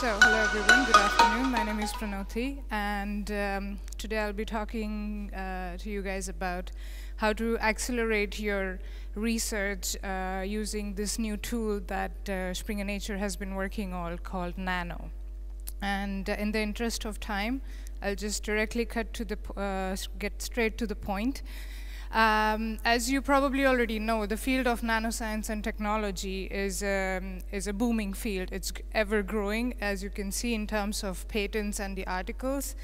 So, hello everyone, good afternoon. My name is Pranoti, and um, today I'll be talking uh, to you guys about how to accelerate your research uh, using this new tool that uh, Springer Nature has been working on called Nano. And uh, in the interest of time, I'll just directly cut to the, uh, get straight to the point. Um, as you probably already know, the field of nanoscience and technology is, um, is a booming field. It's ever growing, as you can see in terms of patents and the articles.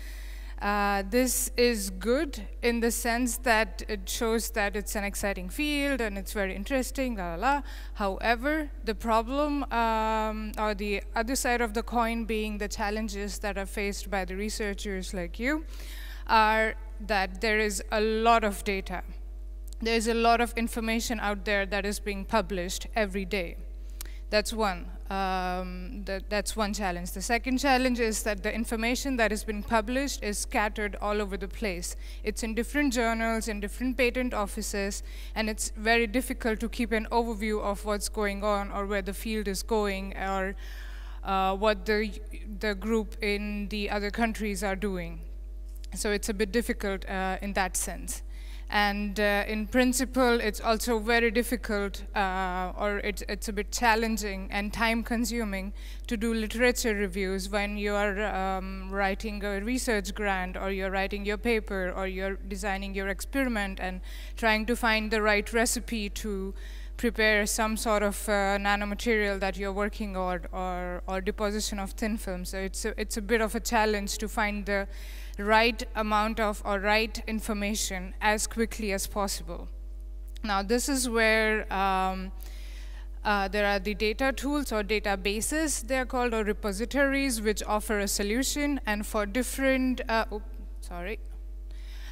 Uh, this is good in the sense that it shows that it's an exciting field and it's very interesting, la la la. However, the problem um, or the other side of the coin being the challenges that are faced by the researchers like you are that there is a lot of data. There's a lot of information out there that is being published every day. That's one. Um, that, that's one challenge. The second challenge is that the information that has been published is scattered all over the place. It's in different journals, in different patent offices, and it's very difficult to keep an overview of what's going on or where the field is going or uh, what the, the group in the other countries are doing. So it's a bit difficult uh, in that sense. And uh, in principle, it's also very difficult uh, or it's, it's a bit challenging and time consuming to do literature reviews when you are um, writing a research grant or you're writing your paper or you're designing your experiment and trying to find the right recipe to prepare some sort of uh, nanomaterial that you're working on or, or deposition of thin film. So it's a, it's a bit of a challenge to find the right amount of or right information as quickly as possible. Now this is where um, uh, there are the data tools or databases, they're called, or repositories, which offer a solution. And for different, uh, sorry.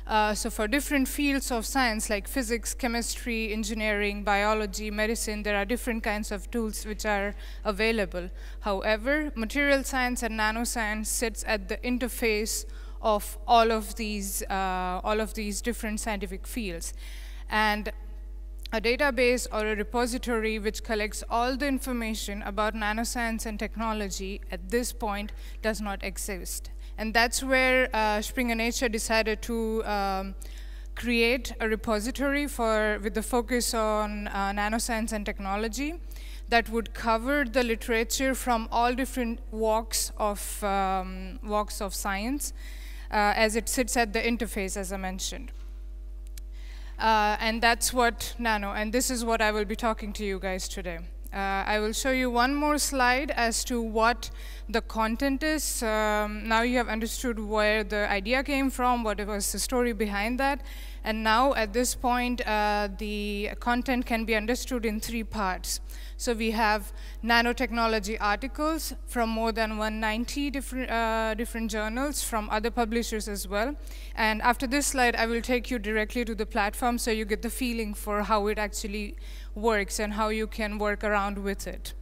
Uh, so for different fields of science like physics, chemistry, engineering, biology, medicine, there are different kinds of tools which are available. However, material science and nanoscience sits at the interface of all of these, uh, all of these different scientific fields. And a database or a repository which collects all the information about nanoscience and technology at this point does not exist. And that's where uh, Springer Nature decided to um, create a repository for, with the focus on uh, nanoscience and technology that would cover the literature from all different walks of, um, walks of science as it sits at the interface, as I mentioned. Uh, and that's what Nano, and this is what I will be talking to you guys today. Uh, I will show you one more slide as to what the content is. Um, now you have understood where the idea came from, what was the story behind that. And now at this point, uh, the content can be understood in three parts. So we have nanotechnology articles from more than 190 different, uh, different journals from other publishers as well. And after this slide, I will take you directly to the platform so you get the feeling for how it actually works and how you can work around with it.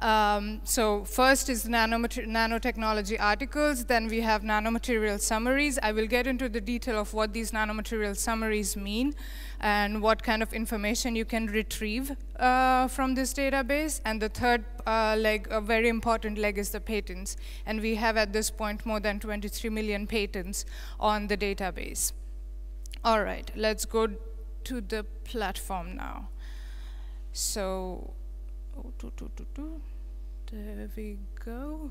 Um, so first is nanotechnology articles, then we have nanomaterial summaries. I will get into the detail of what these nanomaterial summaries mean and what kind of information you can retrieve uh, from this database. And the third uh, leg, a very important leg, is the patents. And we have at this point more than 23 million patents on the database. All right, let's go to the platform now. So, oh, do, do, do, there we go.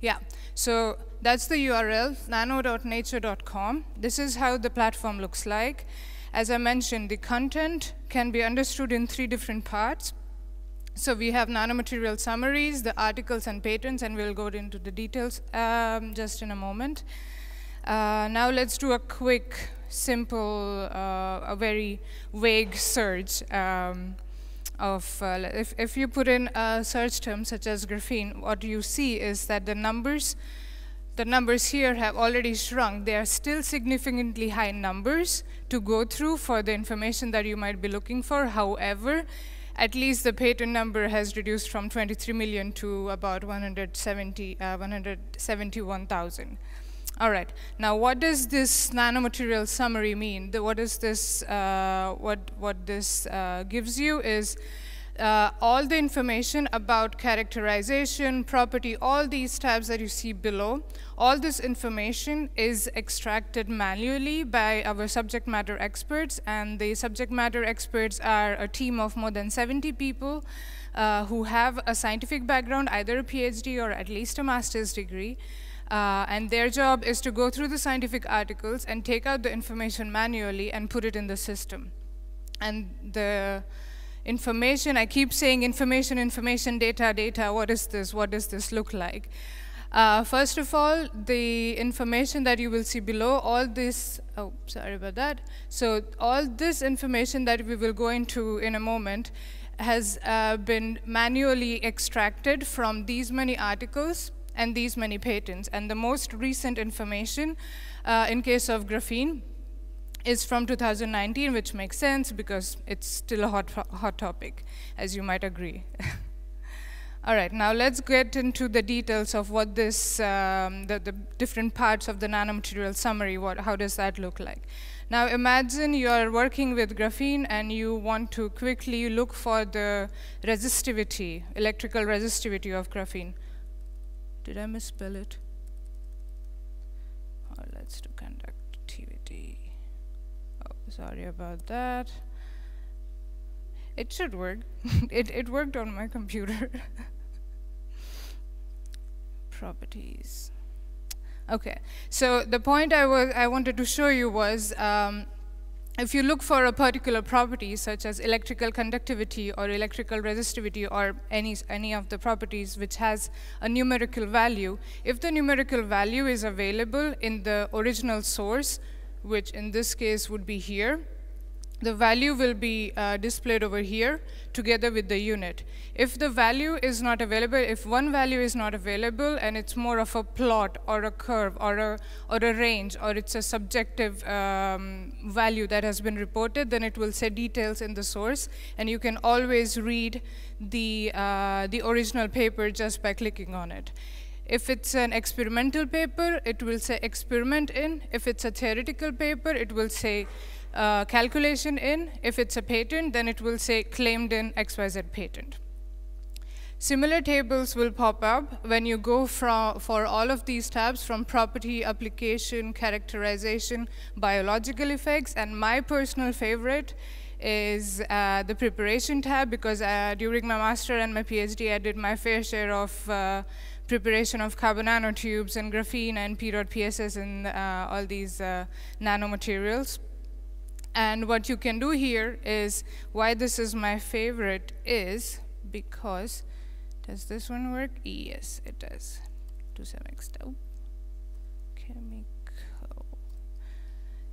Yeah, so that's the URL, nano.nature.com. This is how the platform looks like. As I mentioned, the content can be understood in three different parts. So we have nanomaterial summaries, the articles and patents, and we'll go into the details um, just in a moment. Uh, now let's do a quick, simple, uh, a very vague search. Um, of, uh, if, if you put in a search term such as graphene, what you see is that the numbers, the numbers here have already shrunk. They are still significantly high numbers to go through for the information that you might be looking for. However, at least the patent number has reduced from 23 million to about 170, uh, 171,000. All right. Now, what does this nanomaterial summary mean? The, what is this? Uh, what what this uh, gives you is uh, all the information about characterization, property, all these tabs that you see below, all this information is extracted manually by our subject matter experts, and the subject matter experts are a team of more than 70 people uh, who have a scientific background, either a PhD or at least a master's degree, uh, and their job is to go through the scientific articles and take out the information manually and put it in the system. And the information, I keep saying information, information, data, data, what is this, what does this look like? Uh, first of all, the information that you will see below, all this, oh, sorry about that. So all this information that we will go into in a moment has uh, been manually extracted from these many articles and these many patents. And the most recent information uh, in case of graphene is from 2019, which makes sense because it's still a hot, hot topic, as you might agree. All right, now let's get into the details of what this, um, the, the, different parts of the nanomaterial summary, what, how does that look like? Now imagine you are working with graphene and you want to quickly look for the resistivity, electrical resistivity of graphene. Did I misspell it? Oh, let's do conductivity. Oh, sorry about that. It should work. it, it worked on my computer. Properties. Okay, so the point I, was, I wanted to show you was um, if you look for a particular property, such as electrical conductivity or electrical resistivity or any, any of the properties which has a numerical value, if the numerical value is available in the original source, which in this case would be here, the value will be uh, displayed over here together with the unit. If the value is not available, if one value is not available and it's more of a plot or a curve or a, or a range or it's a subjective um, value that has been reported, then it will say details in the source and you can always read the, uh, the original paper just by clicking on it. If it's an experimental paper, it will say experiment in. If it's a theoretical paper, it will say uh, calculation in. If it's a patent, then it will say claimed in XYZ patent. Similar tables will pop up when you go from, for all of these tabs from property, application, characterization, biological effects, and my personal favorite is uh, the preparation tab because uh, during my master and my PhD I did my fair share of uh, preparation of carbon nanotubes and graphene and PEDOT-PSS and uh, all these uh, nanomaterials. And what you can do here is, why this is my favorite is because, does this one work? Yes, it does, to some extent. Chemical.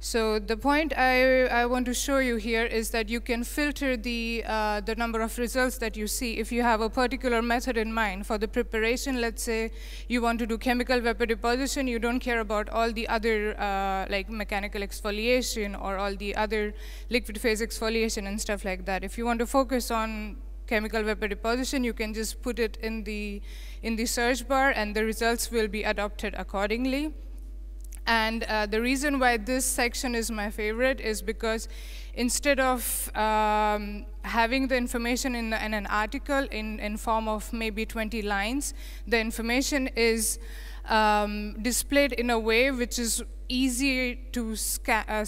So the point I, I want to show you here is that you can filter the, uh, the number of results that you see if you have a particular method in mind. For the preparation, let's say you want to do chemical vapor deposition, you don't care about all the other uh, like mechanical exfoliation or all the other liquid phase exfoliation and stuff like that. If you want to focus on chemical vapor deposition, you can just put it in the, in the search bar and the results will be adopted accordingly. And uh, the reason why this section is my favorite is because instead of um, having the information in, in, an article in, in form of maybe 20 lines, the information is um, displayed in a way which is easy to, uh,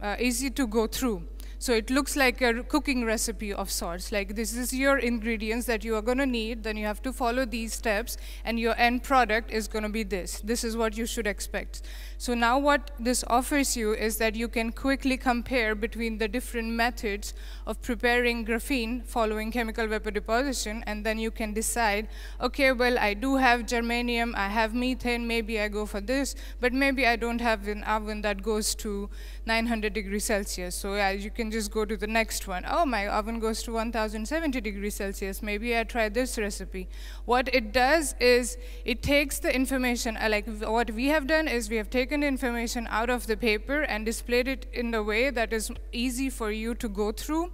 uh, easy to go through. So it looks like a cooking recipe of sorts. Like this is your ingredients that you are going to need. Then you have to follow these steps, and your end product is going to be this. This is what you should expect. So now what this offers you is that you can quickly compare between the different methods of preparing graphene following chemical vapor deposition, and then you can decide, okay, well, I do have germanium, I have methane, maybe I go for this, but maybe I don't have an oven that goes to 900 degrees Celsius. So yeah, you can just go to the next one. Oh, my oven goes to 1070 degrees Celsius. Maybe I try this recipe. What it does is it takes the information, uh, like what we have done is we have taken the information out of the paper and displayed it in a way that is easy for you to go through.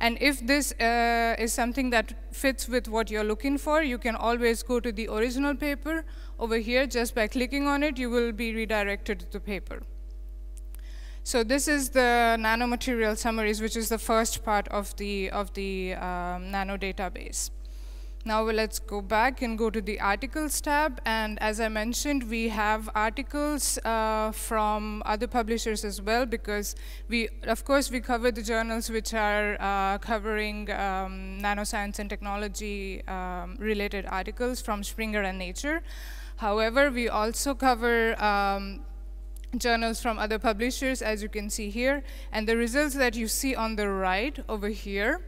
And if this uh, is something that fits with what you're looking for, you can always go to the original paper. Over here, just by clicking on it, you will be redirected to the paper. So this is the nanomaterial summaries, which is the first part of the, of the um, nano database. Now let's go back and go to the articles tab. And as I mentioned, we have articles uh, from other publishers as well because we, of course, we cover the journals which are uh, covering um, nanoscience and technology um, related articles from Springer and Nature. However, we also cover um, journals from other publishers, as you can see here. And the results that you see on the right over here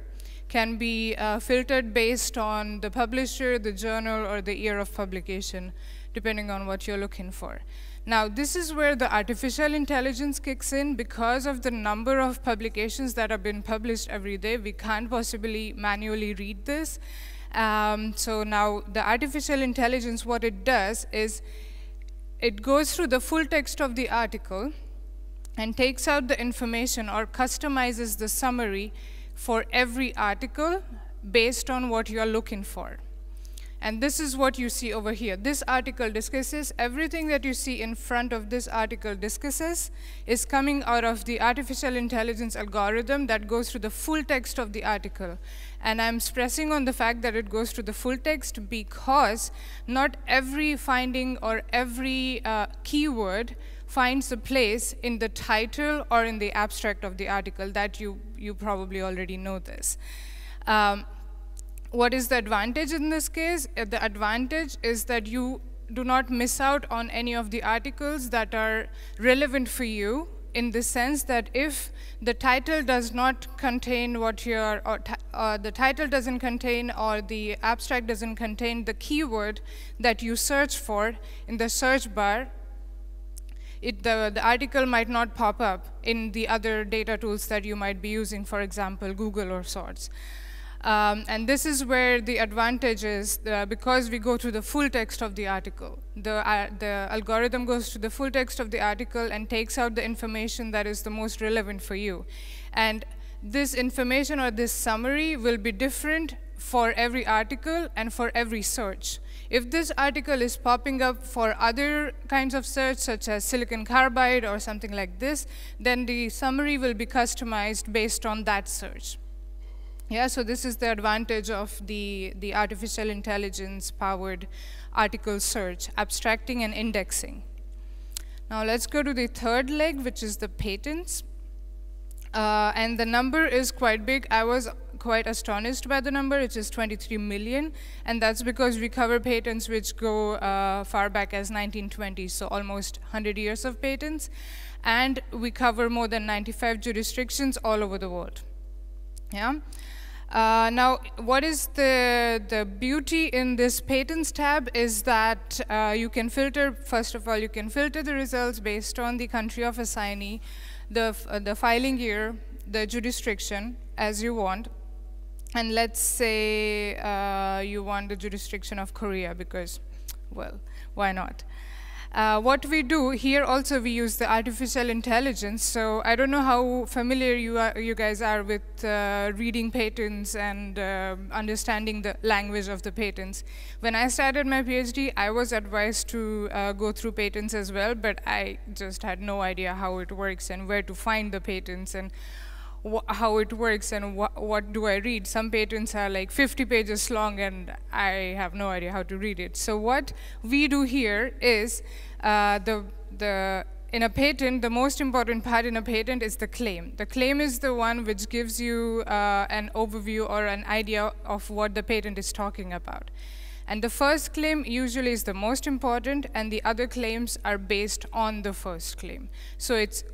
can be uh, filtered based on the publisher, the journal, or the year of publication, depending on what you're looking for. Now, this is where the artificial intelligence kicks in. Because of the number of publications that have been published every day, we can't possibly manually read this. Um, so now the artificial intelligence, what it does is it goes through the full text of the article and takes out the information or customizes the summary for every article based on what you're looking for. And this is what you see over here. This article discusses, everything that you see in front of this article discusses is coming out of the artificial intelligence algorithm that goes through the full text of the article. And I'm stressing on the fact that it goes through the full text because not every finding or every uh, keyword finds a place in the title or in the abstract of the article that you, you probably already know this. Um, what is the advantage in this case? Uh, the advantage is that you do not miss out on any of the articles that are relevant for you in the sense that if the title does not contain what your, or uh, the title doesn't contain or the abstract doesn't contain the keyword that you search for in the search bar, it, the, the article might not pop up in the other data tools that you might be using, for example, Google or sorts. Um, and this is where the advantage is uh, because we go to the full text of the article. The, uh, the algorithm goes to the full text of the article and takes out the information that is the most relevant for you. And this information or this summary will be different for every article and for every search. If this article is popping up for other kinds of search, such as silicon carbide or something like this, then the summary will be customized based on that search. Yeah, so this is the advantage of the, the artificial intelligence powered article search, abstracting and indexing. Now let's go to the third leg, which is the patents. Uh, and the number is quite big. I was quite astonished by the number, which is 23 million, and that's because we cover patents which go uh, far back as 1920, so almost 100 years of patents, and we cover more than 95 jurisdictions all over the world. Yeah. Uh, now, what is the, the beauty in this patents tab is that uh, you can filter, first of all, you can filter the results based on the country of assignee, the, uh, the filing year, the jurisdiction, as you want, and let's say uh, you want the jurisdiction of Korea because, well, why not? Uh, what we do here also we use the artificial intelligence. So I don't know how familiar you are, you guys are with uh, reading patents and uh, understanding the language of the patents. When I started my PhD, I was advised to uh, go through patents as well, but I just had no idea how it works and where to find the patents and how it works and wh what do I read. Some patents are like 50 pages long and I have no idea how to read it. So what we do here is uh, the, the in a patent, the most important part in a patent is the claim. The claim is the one which gives you uh, an overview or an idea of what the patent is talking about. And the first claim usually is the most important, and the other claims are based on the first claim. So it's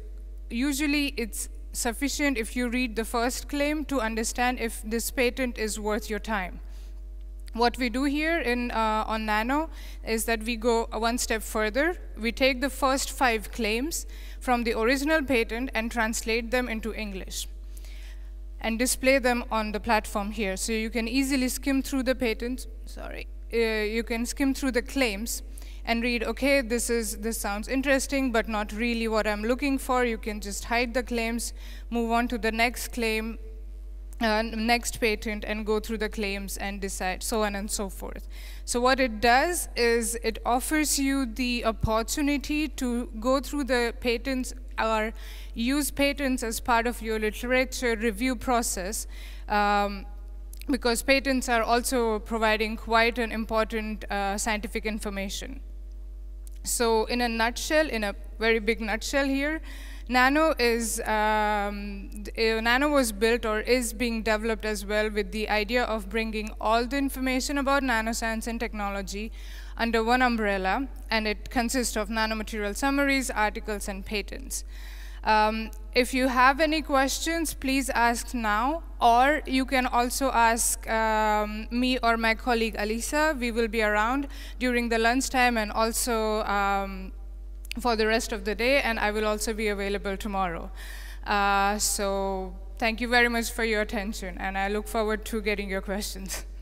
usually it's sufficient if you read the first claim to understand if this patent is worth your time. What we do here in, uh, on Nano is that we go one step further. We take the first five claims from the original patent and translate them into English and display them on the platform here. So you can easily skim through the patents, sorry, uh, you can skim through the claims and read, okay, this, is, this sounds interesting, but not really what I'm looking for. You can just hide the claims, move on to the next claim, uh, next patent and go through the claims and decide, so on and so forth. So what it does is it offers you the opportunity to go through the patents or use patents as part of your literature review process. Um, because patents are also providing quite an important uh, scientific information. So in a nutshell, in a very big nutshell here, Nano is um, uh, Nano was built or is being developed as well with the idea of bringing all the information about nanoscience and technology under one umbrella, and it consists of nanomaterial summaries, articles, and patents. Um, if you have any questions, please ask now, or you can also ask um, me or my colleague Alisa. We will be around during the lunchtime and also um, for the rest of the day, and I will also be available tomorrow. Uh, so thank you very much for your attention, and I look forward to getting your questions.